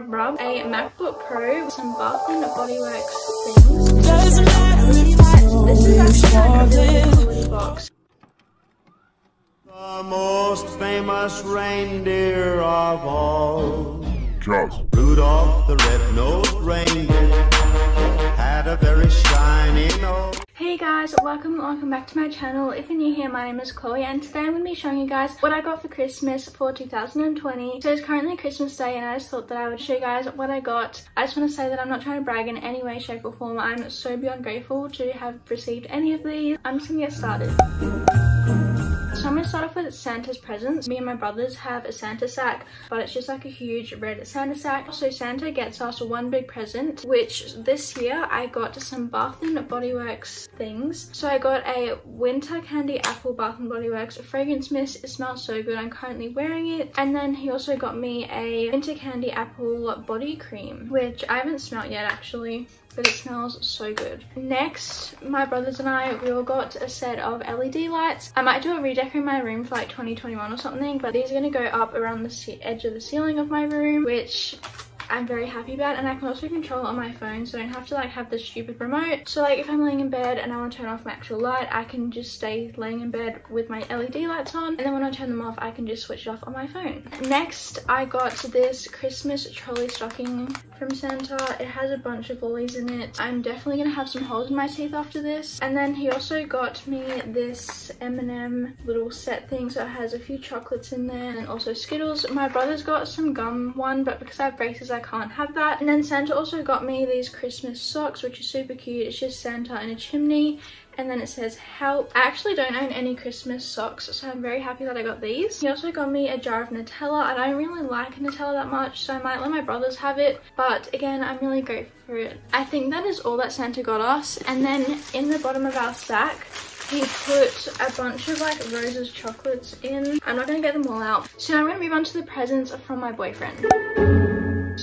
rub rub, a MacBook Pro, with some Bath and Body Works things. Doesn't matter if I this is actually like a really box. The most famous reindeer of all. Charles. Rudolph the red-nosed reindeer had a very shiny nose. Hey guys, welcome welcome back to my channel. If you're new here, my name is Chloe and today I'm going to be showing you guys what I got for Christmas for 2020. So it's currently Christmas day and I just thought that I would show you guys what I got. I just want to say that I'm not trying to brag in any way, shape or form. I'm so beyond grateful to have received any of these. I'm just going to get started. To start off with Santa's presents. Me and my brothers have a Santa sack, but it's just like a huge red Santa sack. So Santa gets us one big present, which this year I got some Bath & Body Works things. So I got a Winter Candy Apple Bath & Body Works fragrance mist. It smells so good. I'm currently wearing it. And then he also got me a Winter Candy Apple body cream, which I haven't smelt yet actually but it smells so good. Next, my brothers and I, we all got a set of LED lights. I might do a redecorate my room for like 2021 or something, but these are to go up around the edge of the ceiling of my room, which I'm very happy about and I can also control it on my phone so I don't have to like have this stupid remote. So like if I'm laying in bed and I want to turn off my actual light, I can just stay laying in bed with my LED lights on and then when I turn them off, I can just switch it off on my phone. Next, I got this Christmas trolley stocking from Santa. It has a bunch of lollies in it. I'm definitely to have some holes in my teeth after this. And then he also got me this M&M little set thing. So it has a few chocolates in there and also Skittles. My brother's got some gum one, but because I have braces, I can't have that. And then Santa also got me these Christmas socks, which are super cute. It's just Santa in a chimney and then it says help. I actually don't own any Christmas socks, so I'm very happy that I got these. He also got me a jar of Nutella. I don't really like Nutella that much, so I might let my brothers have it. But again, I'm really grateful for it. I think that is all that Santa got us. And then in the bottom of our sack, he put a bunch of like roses chocolates in. I'm not gonna get them all out. So now I'm gonna move on to the presents from my boyfriend.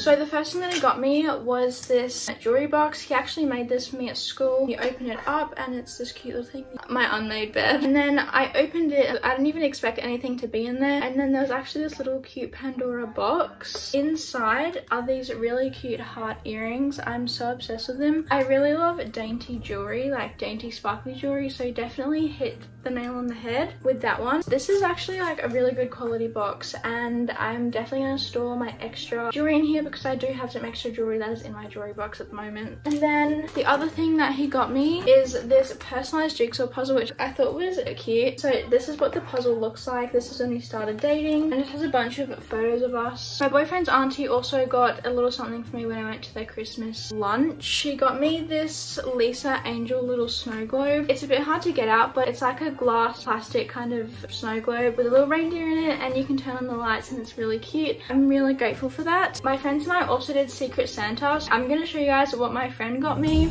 So the first thing that he got me was this jewelry box. He actually made this for me at school. You open it up and it's this cute little thing. My unmade bed. And then I opened it. I didn't even expect anything to be in there. And then there was actually this little cute Pandora box. Inside are these really cute heart earrings. I'm so obsessed with them. I really love dainty jewelry, like dainty sparkly jewelry. So definitely hit the nail on the head with that one. This is actually like a really good quality box and I'm definitely to store my extra jewelry in here because I do have some extra jewelry that is in my jewelry box at the moment. And then the other thing that he got me is this personalized jigsaw puzzle, which I thought was cute. So this is what the puzzle looks like. This is when we started dating and it has a bunch of photos of us. My boyfriend's auntie also got a little something for me when I went to their Christmas lunch. She got me this Lisa Angel little snow globe. It's a bit hard to get out, but it's like a glass plastic kind of snow globe with a little reindeer in it and you can turn on the lights and it's really cute. I'm really grateful for that. My friends I also did Secret Santa. So I'm to show you guys what my friend got me.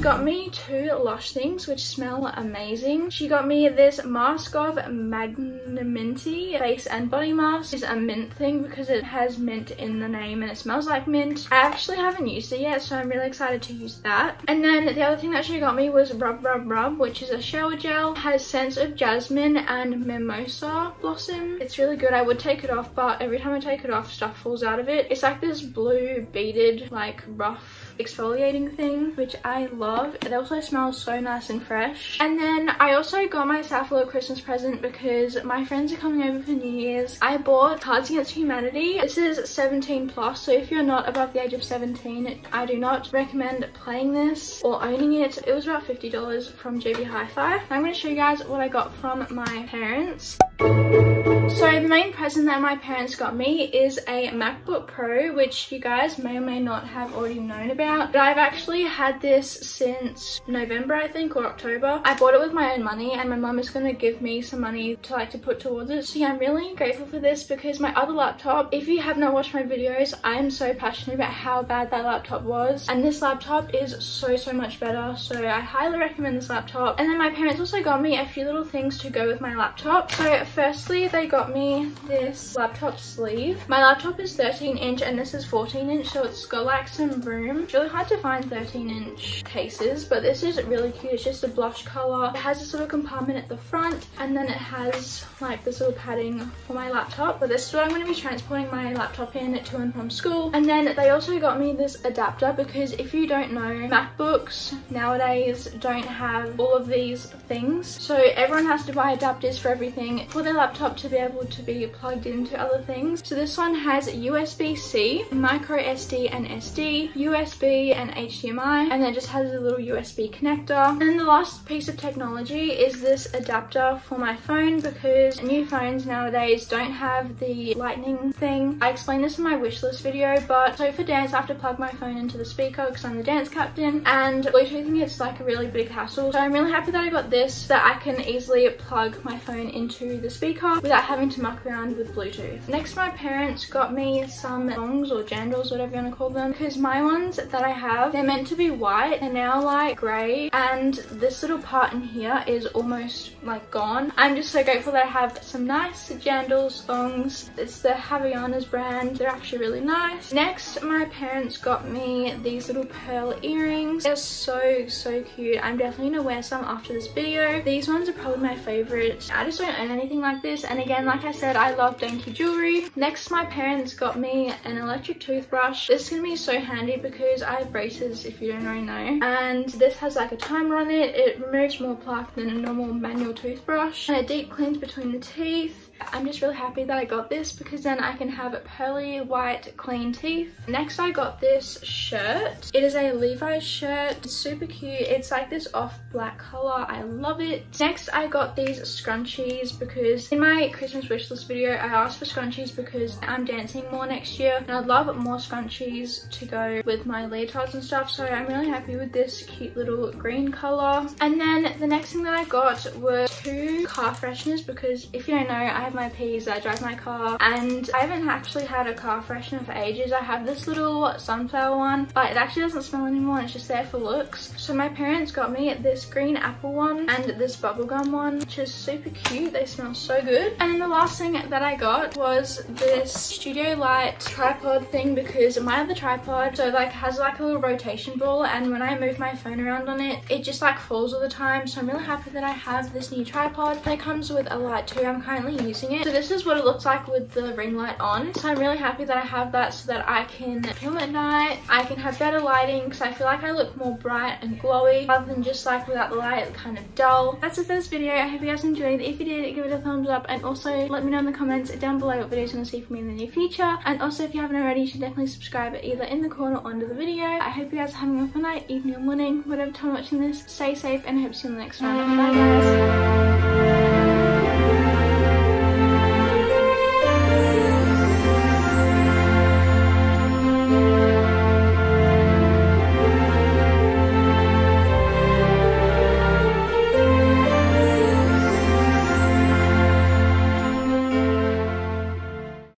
Got me two Lush things which smell amazing. She got me this mask of Magnaminty face and body mask. It's a mint thing because it has mint in the name and it smells like mint. I actually haven't used it yet so I'm really excited to use that. And then the other thing that she got me was Rub Rub Rub which is a shower gel. It has scents of jasmine and mimosa blossom. It's really good. I would take it off but every time I take it off stuff falls out of it. It's like this blue beaded like rough exfoliating thing, which I love. It also smells so nice and fresh. And then I also got myself a little Christmas present because my friends are coming over for New Year's. I bought Cards Against Humanity. This is 17 plus, so if you're not above the age of 17, I do not recommend playing this or owning it. It was about $50 from JB Hi-Fi. I'm going to show you guys what I got from my parents. So the main present that my parents got me is a MacBook Pro, which you guys may or may not have already known about. But I've actually had this since November, I think, or October. I bought it with my own money and my mum is going to give me some money to like to put towards it. So yeah, I'm really grateful for this because my other laptop, if you have not watched my videos, I am so passionate about how bad that laptop was. And this laptop is so, so much better. So I highly recommend this laptop. And then my parents also got me a few little things to go with my laptop. So firstly they got me this laptop sleeve. My laptop is 13 inch and this is 14 inch so it's got like some room. It's really hard to find 13 inch cases but this is really cute. It's just a blush color. It has this little compartment at the front and then it has like this little padding for my laptop. But this is what I'm going to be transporting my laptop in to and from school. And then they also got me this adapter because if you don't know MacBooks nowadays don't have all of these things. So everyone has to buy adapters for everything for their laptop to be able to be plugged into other things. So this one has USB-C, micro SD and SD, USB and HDMI, and then just has a little USB connector. And then the last piece of technology is this adapter for my phone because new phones nowadays don't have the lightning thing. I explained this in my wish list video, but so for dance I have to plug my phone into the speaker because I'm the dance captain and Bluetoothing it's like a really big hassle. So I'm really happy that I got this that I can easily plug my phone into the speaker without having to muck around with Bluetooth. Next my parents got me some songs or jandals, whatever you want to call them, because my ones that I have, they're meant to be white. They're now like grey and this little part in here is almost like gone. I'm just so grateful that I have some nice jandals thongs. It's the Havaianas brand. They're actually really nice. Next, my parents got me these little pearl earrings. They're so, so cute. I'm definitely gonna wear some after this video. These ones are probably my favorite. I just don't own anything like this. And again, like I said, I love dainty jewelry. Next, my parents got me an electric toothbrush. This is gonna be so handy because I have braces, if you don't already know. And this has like a timer on it. It removes more plaque than a normal manual toothbrush. And it deep cleans between the teeth. I'm just really happy that I got this because then I can have pearly white clean teeth. Next I got this shirt. It is a Levi's shirt. It's super cute. It's like this off black color. I love it. Next I got these scrunchies because in my Christmas wishlist video I asked for scrunchies because I'm dancing more next year and I'd love more scrunchies to go with my leotards and stuff so I'm really happy with this cute little green color. And then the next thing that I got were two car fresheners because if you don't know I have my P's, I drive my car and I haven't actually had a car freshener for ages. I have this little sunflower one but it actually doesn't smell anymore it's just there for looks. So my parents got me this green apple one and this bubblegum one which is super cute. They smell so good. And then the last thing that I got was this Studio Light tripod thing because my other tripod so like has like a little rotation ball and when I move my phone around on it it just like falls all the time so I'm really happy that I have this new tripod. It comes with a light too. I'm currently using it. So this is what it looks like with the ring light on. So I'm really happy that I have that so that I can film at night. I can have better lighting because I feel like I look more bright and glowy rather than just like without the light kind of dull. That's it for this video. I hope you guys enjoyed. If you did, give it thumbs up and also let me know in the comments down below what videos you want to see from me in the near future. And also if you haven't already, you should definitely subscribe either in the corner or under the video. I hope you guys are having a fun night, evening or morning, whatever time watching this. Stay safe and I hope to see you in the next one. Bye guys.